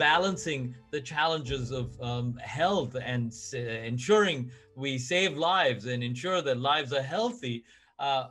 balancing the challenges of um, health and uh, ensuring we save lives and ensure that lives are healthy uh,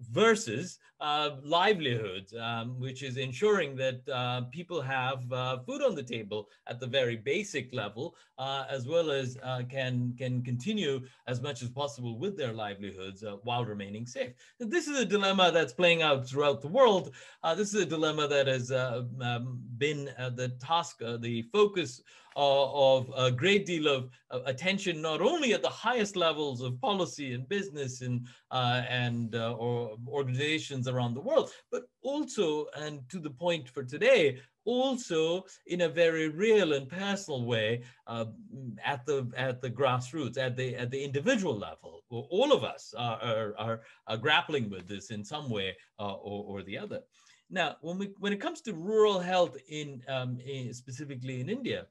versus uh, livelihoods, um, which is ensuring that uh, people have uh, food on the table at the very basic level, uh, as well as uh, can can continue as much as possible with their livelihoods uh, while remaining safe. This is a dilemma that's playing out throughout the world. this is a dilemma that has um, been the task, the focus of a great deal of uh, attention, not only at the highest levels of policy and business and, uh, and or organizations around the world, but also, and to the point for today, also in a very real and personal way uh, at the at the grassroots at the at the individual level. All of us are, are, are, are grappling with this in some way uh, or, or the other. Now when we when it comes to rural health in, um, in specifically in india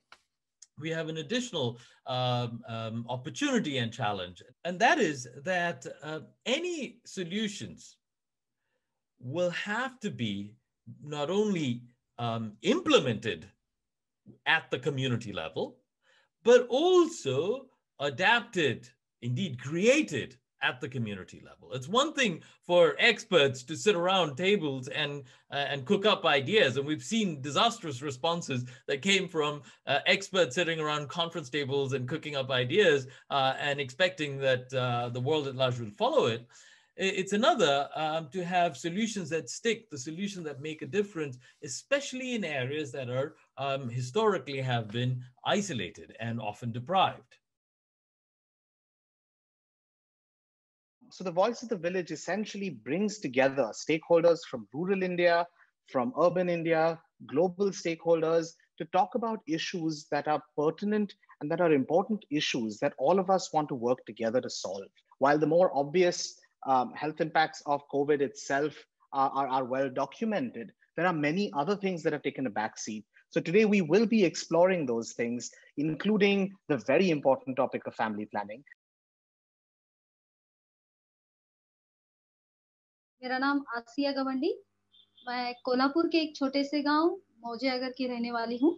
we have an additional um, um, opportunity and challenge, and that is that uh, any solutions will have to be not only um, implemented at the community level, but also adapted, indeed created at the community level. It's one thing for experts to sit around tables and uh, and cook up ideas, and we've seen disastrous responses that came from uh, experts sitting around conference tables and cooking up ideas uh, and expecting that uh, the world at large will follow it. It's another um, to have solutions that stick, the solutions that make a difference, especially in areas that are um, historically have been isolated and often deprived. So the voice of the village essentially brings together stakeholders from rural India, from urban India, global stakeholders to talk about issues that are pertinent and that are important issues that all of us want to work together to solve. While the more obvious um, health impacts of COVID itself are, are, are well documented, there are many other things that have taken a backseat. So today we will be exploring those things, including the very important topic of family planning. मेरा नाम आसिया गवंडी। मैं कोल्हापुर के एक छोटे से गाँव मौजे की रहने वाली हूँ।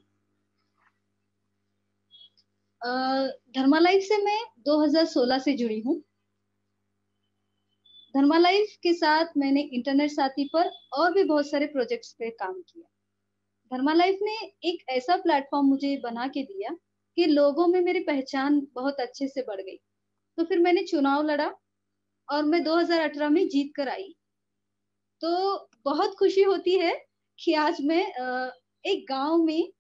धर्मा लाइफ से मैं 2016 से जुड़ी हूँ। धर्मा लाइफ के साथ मैंने इंटरनेट साथी पर और भी बहुत सारे प्रोजेक्ट्स पे काम किया। धर्मा लाइफ ने एक ऐसा प्लेटफॉर्म मुझे बना के दिया कि लोगों में मेरी पहचान बहुत अच्छे से बढ़ गई। तो फिर मैंने चुनाव लड़ा और मैं 2018 में जीत कर आई। तो बहुत खुशी होती है कि आज मैं एक गाँव में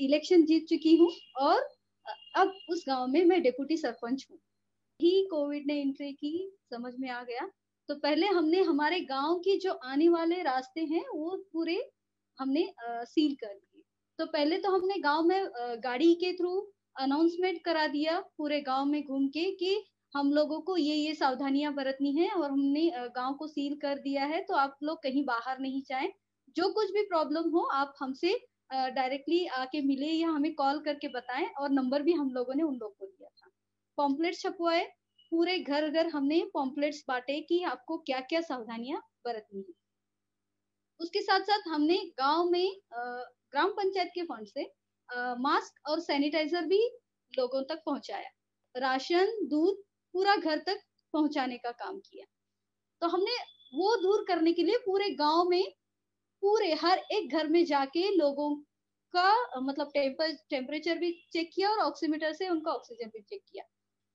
इलेक्शन जीत चुकी हूँ और अब उस गाँव में मैं डिप्यूटी सरपंच हूँ। ही कोविड ने एंट्री की, समझ में आ गया। तो पहले हमने, हमारे गाँव की जो आने वाले रास्ते हैं, वो पूरे हमने सील कर दिए। तो पहले तो हमने गाँव में गाड़ी के थ्रू अनाउंसमेंट करा दिया पूरे गाँव में घूम के कि हम लोगों को ये ये सावधानियाँ बरतनी है और हमने गाँव को सील कर दिया है तो आप लोग कहीं बाहर नहीं जाए। जो कुछ भी प्रॉब्लम हो, आप हमसे डायरेक्टली आके मिले या हमें कॉल करके बताएँ और नंबर भी हम लोगों ने उन लोग को दिया था। पॉम्पलेट छपवाए, पूरे घर घर हमने पॉम्पलेट्स बांटे कि आपको क्या क्या सावधानियाँ बरतनी है। उसके साथ साथ हमने गाँव में ग्राम पंचायत के फंड से मास्क और सैनिटाइजर भी लोगों तक पहुँचाया। राशन, दूध पूरा घर तक पहुँचाने का काम किया। तो हमने वो दूर करने के लिए पूरे गाँव में, पूरे हर एक घर में जाके लोगों का मतलब टेम्परेचर भी चेक किया और ऑक्सीमीटर से उनका ऑक्सीजन भी चेक किया।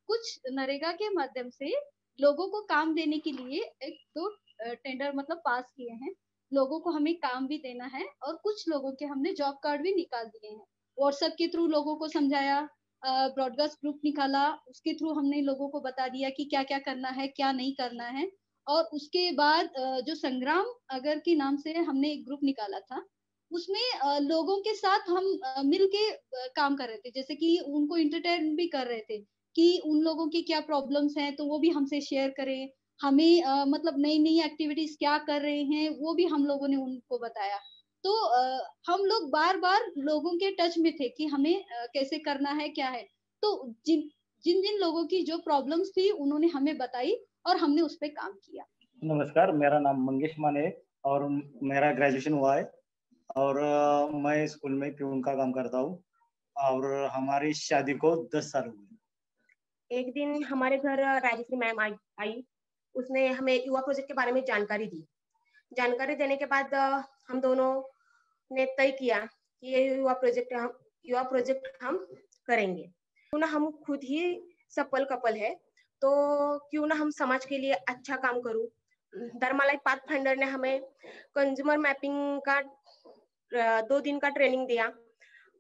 कुछ नरेगा के माध्यम से लोगों को काम देने के लिए एक दो टेंडर मतलब पास किए हैं। लोगों को हमें काम भी देना है और कुछ लोगों के हमने जॉब कार्ड भी निकाल दिए हैं। व्हाट्सएप के थ्रू लोगों को समझाया ब्रॉडकास्ट ग्रुप निकाला, उसके थ्रू हमने लोगों को बता दिया कि क्या क्या करना है, क्या नहीं करना है। और उसके बाद जो संग्राम अगर के नाम से हमने एक ग्रुप निकाला था, उसमें लोगों के साथ हम मिल के काम कर रहे थे। जैसे कि उनको इंटरटेन भी कर रहे थे कि उन लोगों की क्या प्रॉब्लम्स हैं तो वो भी हमसे शेयर करें। हमें मतलब नई नई एक्टिविटीज़ क्या कर रहे हैं, वो भी हम लोगों ने उनको बताया। तो आ, हम लोग बार बार लोगों के टच में थे कि हमें आ, कैसे करना है क्या है। तो जिन जिन जिन लोगों की जो प्रॉब्लम्स थी उन्होंने हमें बताई और हमने उस पर काम किया। नमस्कार मेरा नाम मंगेश माने और मेरा ग्रेजुएशन हुआ है और मैं स्कूल में प्यून का काम करता हूँ और हमारी शादी को दस साल हुए एक दिन हमारे घर राजश्री मैम आई उसने हमें युवा प्रोजेक्ट के बारे में जानकारी दी। जानकारी देने के बाद हम दोनों ने तय किया कि ये युवा प्रोजेक्ट हम, युवा प्रोजेक्ट हम करेंगे। क्यों ना हम खुद ही सफल कपल है तो क्यों ना हम समाज के लिए अच्छा काम करूँ? धर्मालाई पाथ फाइंडर ने हमें कंज्यूमर मैपिंग का दो दिन का ट्रेनिंग दिया।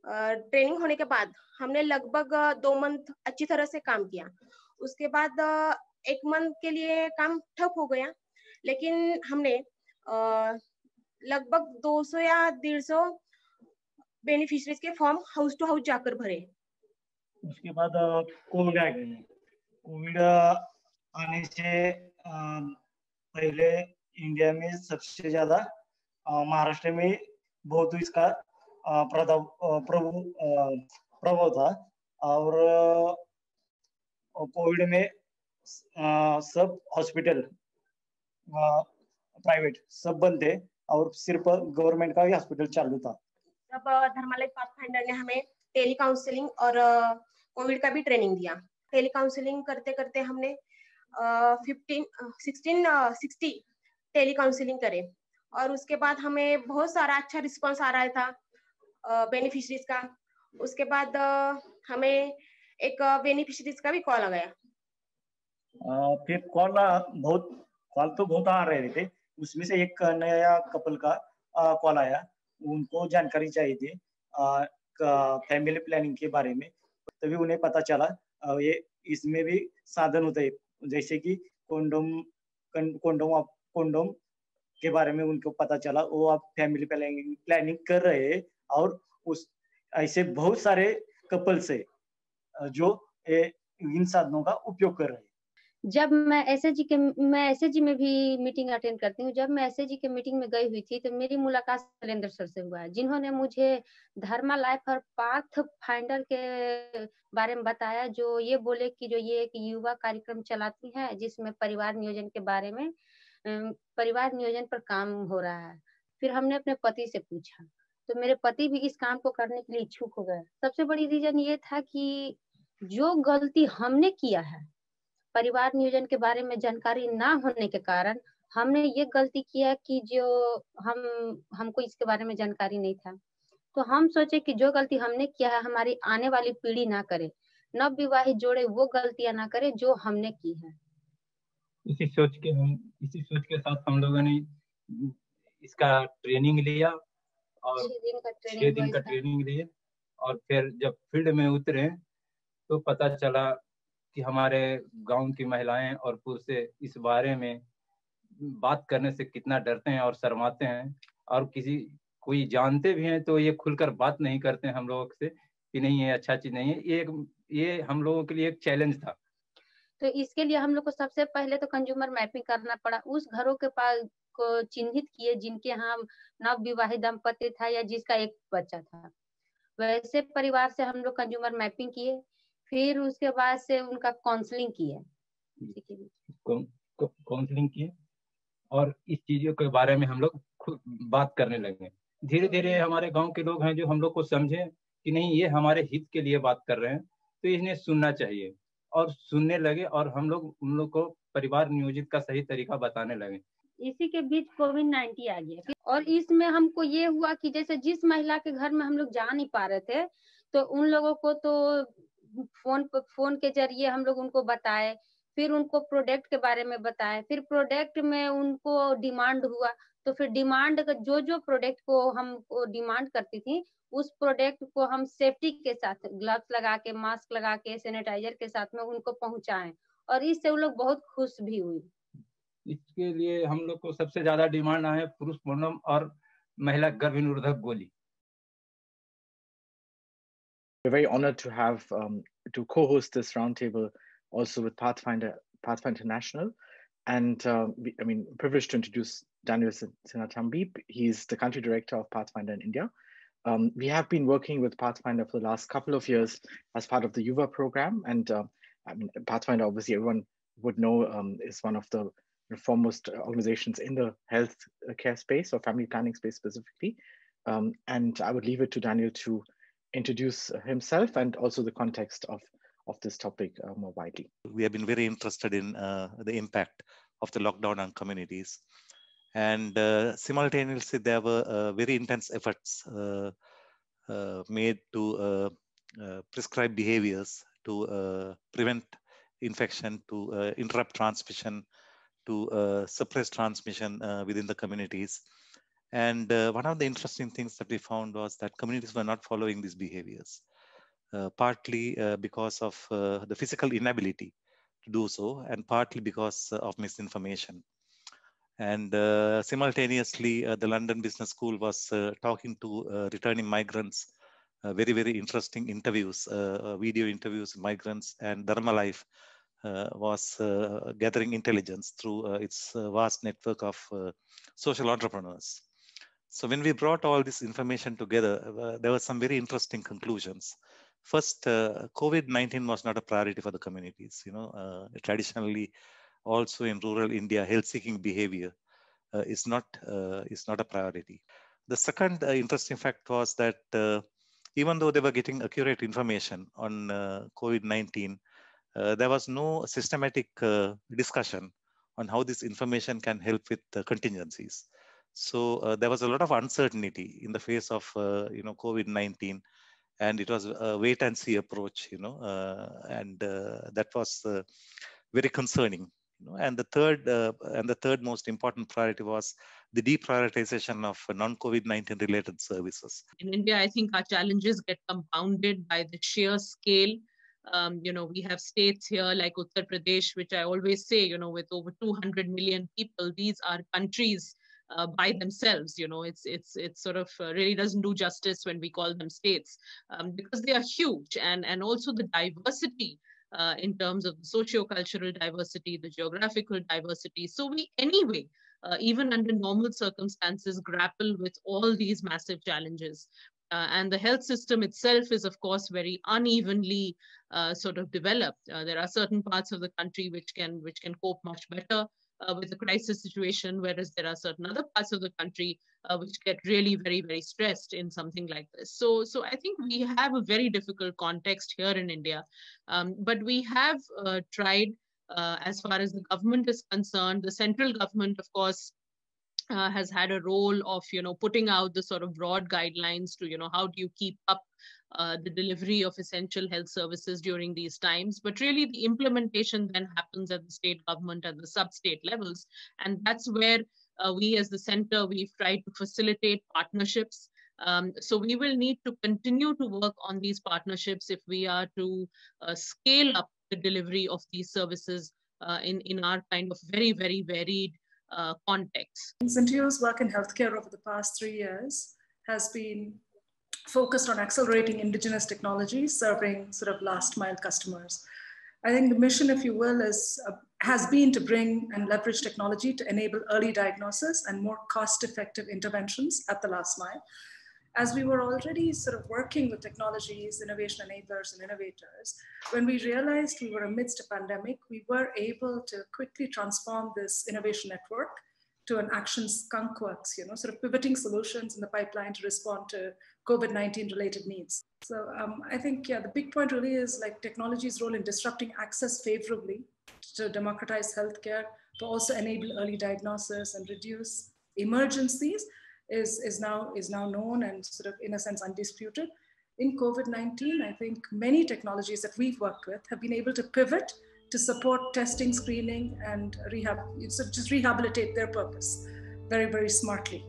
ट्रेनिंग होने के बाद हमने लगभग दो मंथ अच्छी तरह से काम किया। उसके बाद एक मंथ के लिए काम ठप हो गया, लेकिन हमने लगभग 200 या 150 बेनिफिशरीज के फॉर्म हाउस टू हाउस जाकर भरे। उसके बाद कोविड आ गई। कोविड आने से पहले इंडिया में सबसे ज़्यादा महाराष्ट्र में बहुत इसका प्रभाव प्रभाव था। और कोविड में सब हॉस्पिटल प्राइवेट सब बंद थे। और सिर्फ़ गवर्नमेंट का ही हॉस्पिटल चालू था। तब धर्मालय पाथफाइंडर ने हमें टेली काउंसलिंग और कोविड का भी ट्रेनिंग दिया। टेली काउंसलिंग करते करते हमने fifteen sixteen sixty tele counselling करे। और उसके बाद हमें बहुत सारा अच्छा रिस्पॉन्स आ रहा था बेनिफिशरीज का। उसके बाद हमें एक बेनिफिशरीज का भी कॉल आ गया। फिर कॉल बहुत कॉल तो बहुत आ रहे थे। उसमें से एक नया कपल का कॉल आया। उनको जानकारी चाहिए थी फैमिली प्लानिंग के बारे में। तभी उन्हें पता चला ये इसमें भी साधन होते हैं। जैसे कि कोंडोम कोंडोम कोंडोम के बारे में उनको पता चला, वो आप फैमिली प्लानिंग प्लानिंग कर रहे हैं और उस, ऐसे बहुत सारे कपल्स है, जो इन साधनों का उपयोग कर रहे हैं। जब मैं एस के, मैं एस में भी मीटिंग अटेंड करती हूँ, जब मैं एस के मीटिंग में गई हुई थी तो मेरी मुलाकात शैलेंद्र सर से हुआ है, जिन्होंने मुझे धर्मा लाइफ और पाथ फाइंडर के बारे में बताया, जो ये बोले कि जो ये एक युवा कार्यक्रम चलाती है, जिसमें परिवार नियोजन के बारे में परिवार नियोजन पर काम हो रहा है। फिर हमने अपने पति से पूछा तो मेरे पति भी इस काम को करने के लिए इच्छुक हो गए। सबसे बड़ी रीजन ये था कि जो गलती हमने किया है परिवार नियोजन के बारे में जानकारी ना होने के कारण हमने ये गलती किया कि जो हम हमको इसके बारे में जानकारी नहीं था। तो हम सोचे कि जो गलती हमने किया है हमारी आने वाली पीढ़ी ना करे नव विवाहित जोड़े वो गलतियाँ ना करे जो हमने की है। इसी सोच के हम इसी सोच के साथ हम लोगों ने इसका ट्रेनिंग लिया और छह दिन का ट्रेनिंग लिए और फिर जब फ़ील्ड में उतरे तो पता चला कि हमारे गाँव की महिलाएँ और पुरुष इस बारे में बात करने से कितना डरते हैं और शर्माते हैं और किसी, कोई जानते भी हैं तो ये खुलकर बात नहीं करते हम लोगों से कि नहीं, ये अच्छा चीज़ नहीं है। ये ये हम लोगों के लिए एक चैलेंज था। तो इसके लिए हम लोग को सबसे पहले तो कंज्यूमर मैपिंग करना पड़ा। उस घरों के पास को चिन्हित किए जिनके यहाँ नव विवाहित दंपति था या जिसका एक बच्चा था। वैसे परिवार से हम लोग कंज्यूमर मैपिंग किए। फिर उसके बाद से उनका काउंसलिंग किया। काउंसलिंग किए और इस चीज़ों के बारे में हम लोग खुद बात करने लगे। धीरे धीरे हमारे गाँव के लोग हैं जो हम लोग को समझे कि नहीं ये हमारे हित के लिए बात कर रहे हैं तो इन्हें सुनना चाहिए। और सुनने लगे और हम लोग उन लोग को परिवार नियोजित का सही तरीका बताने लगे। इसी के बीच कोविड नाइन्टीन आ गया। और इसमें हमको ये हुआ कि जैसे जिस महिला के घर में हम लोग जा नहीं पा रहे थे तो उन लोगों को तो फ़ोन फ़ोन के ज़रिए हम लोग उनको बताए, फिर उनको प्रोडक्ट के बारे में बताए, फिर प्रोडक्ट में उनको डिमांड हुआ तो फिर डिमांड जो जो प्रोडक्ट को हम डिमांड करती थी, उस प्रोडक्ट को हम सेफ्टी के साथ ग्लव्स लगा के मास्क लगा के सैनिटाइजर के साथ में उनको पहुंचाएँ, और इससे वो लोग बहुत खुश भी हुई इसके लिए हम लोग को सबसे ज़्यादा डिमांड आए पुरुष मोनम और महिला गर्भ निरोधक गोली। We're very honored to have um, to co-host this roundtable also with Pathfinder Pathfinder International. And uh, I mean, privileged to introduce Daniel Sinatambi. He's the country director of Pathfinder in India. Um, we have been working with Pathfinder for the last couple of years as part of the Yuva program. And uh, I mean, Pathfinder, obviously, everyone would know um, is one of the foremost organizations in the health care space or family planning space specifically. Um, and I would leave it to Daniel to introduce himself and also the context of, of this topic uh, more widely. We have been very interested in uh, the impact of the lockdown on communities. And uh, simultaneously, there were uh, very intense efforts uh, uh, made to prescribe behaviors to prevent infection, to interrupt transmission, to suppress transmission within the communities. And uh, one of the interesting things that we found was that communities were not following these behaviors, uh, partly uh, because of uh, the physical inability to do so, and partly because uh, of misinformation. And uh, simultaneously, the London Business School was talking to returning migrants, very, very interesting interviews, video interviews with migrants, and Dharma Life was gathering intelligence through its vast network of social entrepreneurs. So when we brought all this information together, uh, there were some very interesting conclusions. First, uh, COVID-19 was not a priority for the communities. You know, uh, traditionally, also in rural India, health-seeking behavior uh, is not uh, is not a priority. The second uh, interesting fact was that even though they were getting accurate information on COVID-19, there was no systematic discussion on how this information can help with contingencies. So uh, there was a lot of uncertainty in the face of uh, you know COVID-19, and it was a wait and see approach, you know, uh, and uh, that was uh, very concerning. You know, and the third and the third most important priority was the deprioritization of non-COVID-19 related services. In India, I think our challenges get compounded by the sheer scale um, you know, we have states here like Uttar Pradesh, which I always say, you know, with over 200 million people, these are countries uh, by themselves. You know, it's it's it's sort of uh, really doesn't do justice when we call them states um, because they are huge and and also the diversity. Uh, in terms of the socio-cultural diversity, the geographical diversity. So we anyway, uh, even under normal circumstances, grapple with all these massive challenges. Uh, and the health system itself is, of course, very unevenly uh, sort of developed. Uh, there are certain parts of the country which can which can cope much better with the crisis situation, whereas there are certain other parts of the country uh, which get really very, very stressed in something like this. So, so I think we have a very difficult context here in India, um, but we have uh, tried, uh, as far as the government is concerned, the central government, of course, uh, has had a role of you know putting out the sort of broad guidelines to you know how do you keep up uh, the delivery of essential health services during these times. But really, the implementation then happens at the state government and the sub-state levels. And that's where uh, we as the center, we've tried to facilitate partnerships. Um, so we will need to continue to work on these partnerships if we are to uh, scale up the delivery of these services uh, in, in our kind of very, very varied uh, context. Centio's work in healthcare over the past three years has been focused on accelerating indigenous technologies serving sort of last mile customers. I think the mission, if you will, is uh, has been to bring and leverage technology to enable early diagnosis and more cost-effective interventions at the last mile. As we were already sort of working with technologies, innovation enablers, and innovators, when we realized we were amidst a pandemic, we were able to quickly transform this innovation network to an action skunk works, you know, sort of pivoting solutions in the pipeline to respond to COVID-19 related needs. So um, I think, yeah, the big point really is like technology's role in disrupting access favorably to democratize healthcare, but also enable early diagnosis and reduce emergencies is, is, now, is now known and sort of in a sense undisputed. In COVID-19, I think many technologies that we've worked with have been able to pivot to support testing, screening, and rehab, so just rehabilitate their purpose very, very smartly.